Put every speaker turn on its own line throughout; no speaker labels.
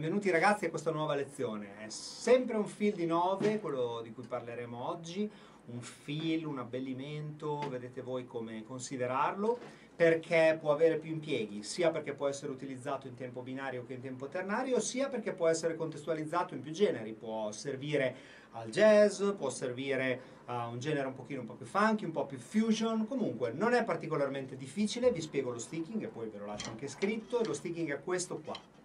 Benvenuti ragazzi a questa nuova lezione. È sempre un fil di 9, quello di cui parleremo oggi, un fil, un abbellimento, vedete voi come considerarlo, perché può avere più impieghi, sia perché può essere utilizzato in tempo binario che in tempo ternario, sia perché può essere contestualizzato in più generi, può servire al jazz, può servire a un genere un pochino un po' più funky, un po' più fusion, comunque non è particolarmente difficile, vi spiego lo sticking e poi ve lo lascio anche scritto, lo sticking è questo qua.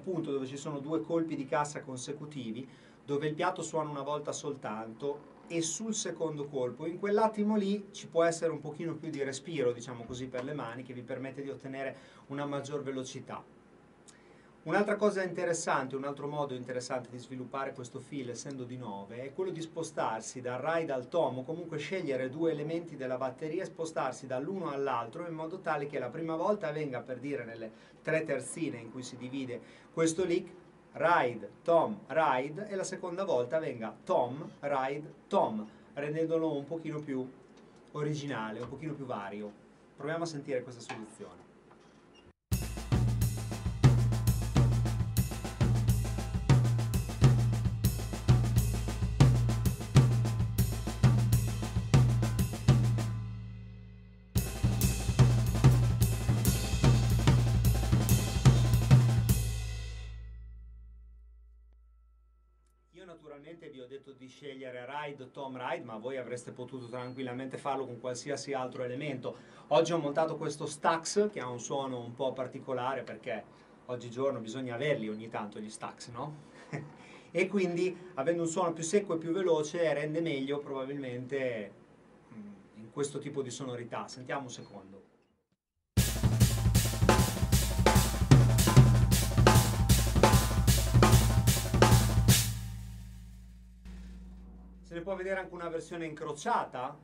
Un punto dove ci sono due colpi di cassa consecutivi, dove il piatto suona una volta soltanto e sul secondo colpo, in quell'attimo lì ci può essere un pochino più di respiro, diciamo così, per le mani che vi permette di ottenere una maggior velocità. Un'altra cosa interessante, un altro modo interessante di sviluppare questo fil essendo di 9 è quello di spostarsi dal ride al tom o comunque scegliere due elementi della batteria e spostarsi dall'uno all'altro in modo tale che la prima volta venga per dire nelle tre terzine in cui si divide questo lick ride, tom, ride e la seconda volta venga tom, ride, tom rendendolo un pochino più originale, un pochino più vario. Proviamo a sentire questa soluzione. Naturalmente vi ho detto di scegliere Ride, Tom Ride, ma voi avreste potuto tranquillamente farlo con qualsiasi altro elemento. Oggi ho montato questo Stax che ha un suono un po' particolare perché oggigiorno bisogna averli ogni tanto gli Stax, no? e quindi avendo un suono più secco e più veloce rende meglio probabilmente mm, in questo tipo di sonorità. Sentiamo un secondo. Se ne può vedere anche una versione incrociata.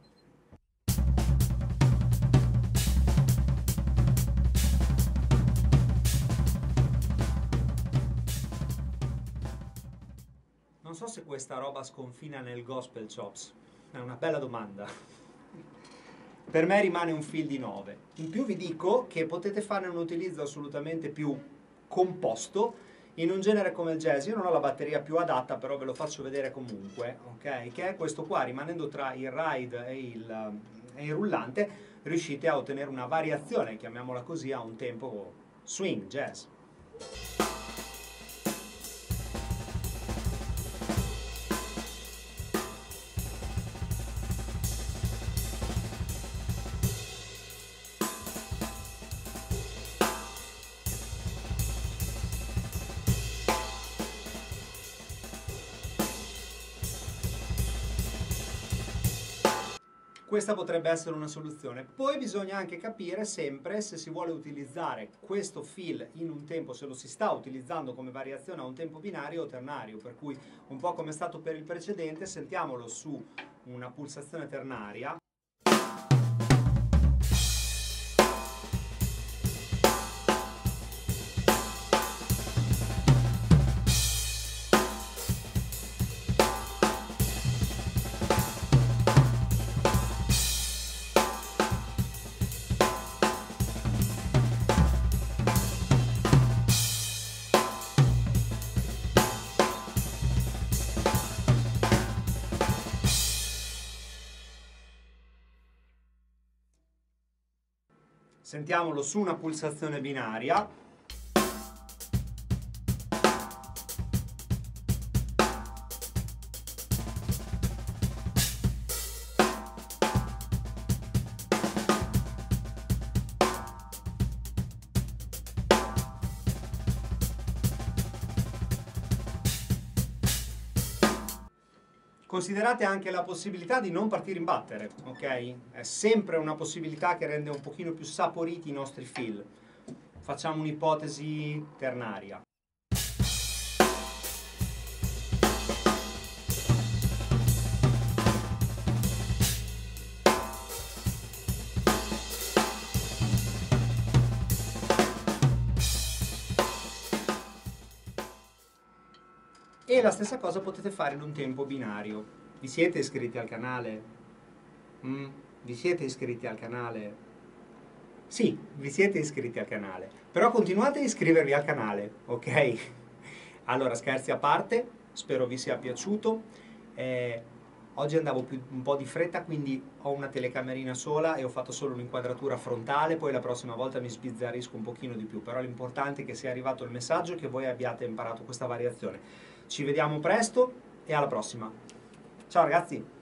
Non so se questa roba sconfina nel gospel chops, è una bella domanda. per me rimane un fil di 9. In più vi dico che potete fare un utilizzo assolutamente più composto in un genere come il jazz. Io non ho la batteria più adatta, però ve lo faccio vedere comunque, ok? Che è questo qua, rimanendo tra il ride e il, e il rullante, riuscite a ottenere una variazione, chiamiamola così, a un tempo swing, jazz. Questa potrebbe essere una soluzione. Poi bisogna anche capire sempre se si vuole utilizzare questo fill in un tempo, se lo si sta utilizzando come variazione a un tempo binario o ternario, per cui un po' come è stato per il precedente, sentiamolo su una pulsazione ternaria. Sentiamolo su una pulsazione binaria. Considerate anche la possibilità di non partire in battere, ok? È sempre una possibilità che rende un pochino più saporiti i nostri fill. Facciamo un'ipotesi ternaria. La stessa cosa potete fare in un tempo binario. Vi siete iscritti al canale? Mm? Vi siete iscritti al canale? Sì, vi siete iscritti al canale, però continuate a iscrivervi al canale, ok? Allora, scherzi a parte, spero vi sia piaciuto. Eh, oggi andavo più, un po' di fretta, quindi ho una telecamerina sola e ho fatto solo un'inquadratura frontale, poi la prossima volta mi sbizzarrisco un pochino di più, però l'importante è che sia arrivato il messaggio e che voi abbiate imparato questa variazione. Ci vediamo presto e alla prossima. Ciao ragazzi!